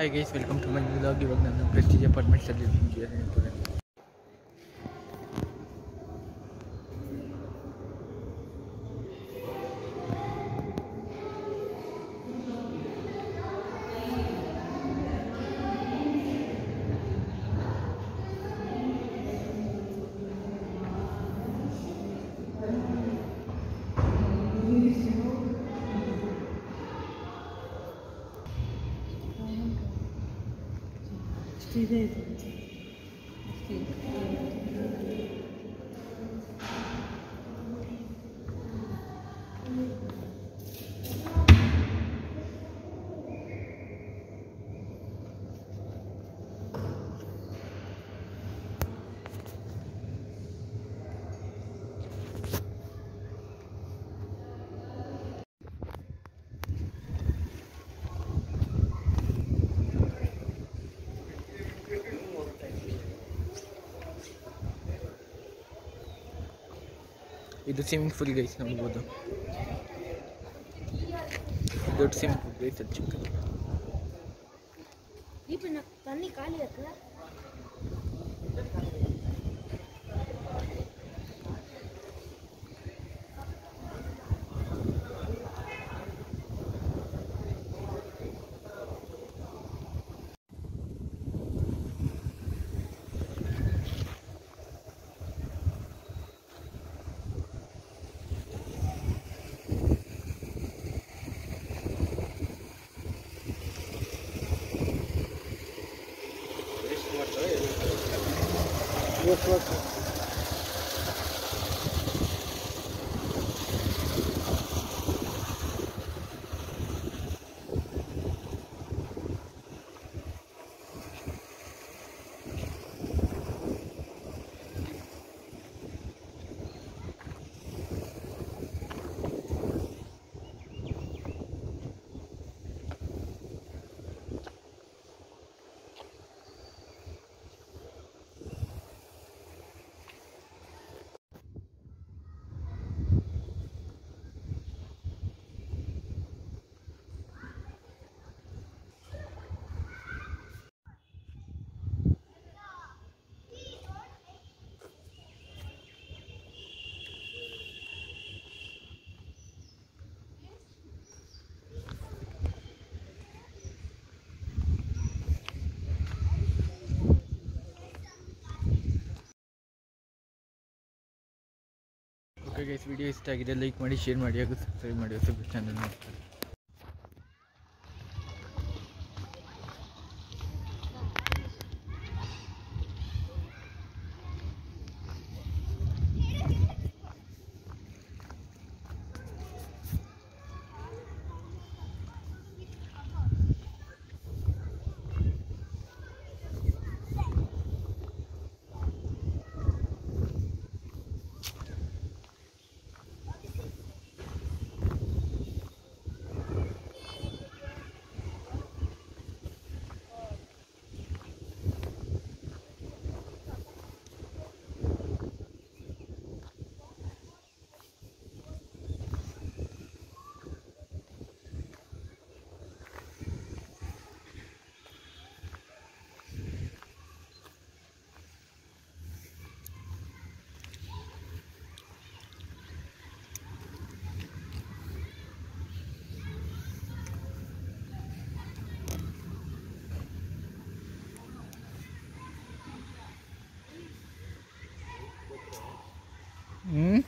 Hi guys welcome to my blog ये वक्त हम लोग प्रेस्टीज अपार्टमेंट सर्विसिंग किया है तो 这辈子。ಇದು ಸ್ವಿಮ್ಮಿಂಗ್ ಪೂಲ್ ಗೈಸ್ ನೋಡ್ಬೋದು ದೊಡ್ಡ ಸ್ವಿಮ್ಮಿಂಗ್ ಪೂಲ್ ಗೈಸ್ ಅದು ಚಿಕ್ಕ ಗೈಸ್ ವಿಡಿಯೋ ಇಷ್ಟ ಆಗಿದೆ ಲೈಕ್ ಮಾಡಿ ಶೇರ್ ಮಾಡಿ ಹಾಗೂ ಸಬ್ಸ್ಕ್ರೈಬ್ ಮಾಡಿ ಹೊಸ ಚಾನಲ್ ನೋಡ್ತಾರೆ. 嗯。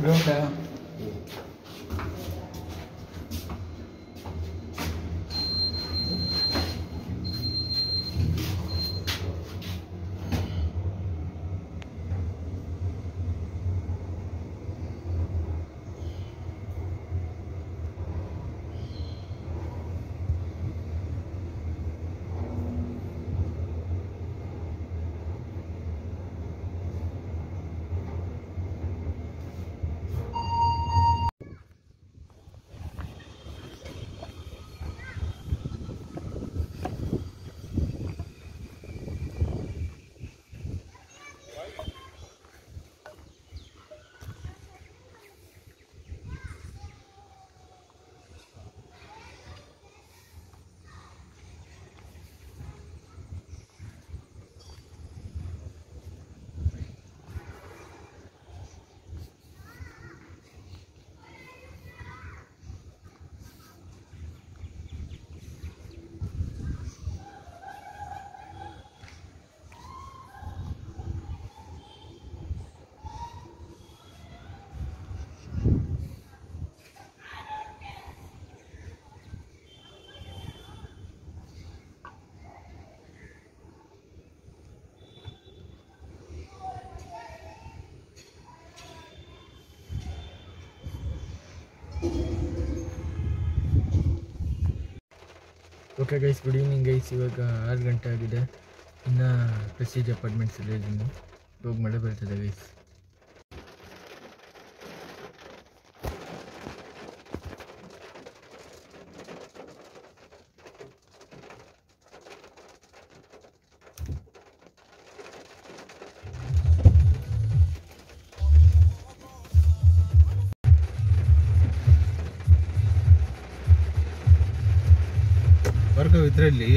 그럴까요? 예. Okay guys good evening guys ಇವಾಗ ಆರು ಗಂಟೆ ಆಗಿದೆ. ಇನ್ನು ಪ್ರೆಸ್ಟೀಜ್ ಅಪಾರ್ಟ್ಮೆಂಟ್ಸಲ್ಲಿ ಇದ್ದೀನಿ ಹೋಗಿ ಮಳೆ ಬರ್ತದೆ ಗೈಸ್ ಇದರಲ್ಲಿ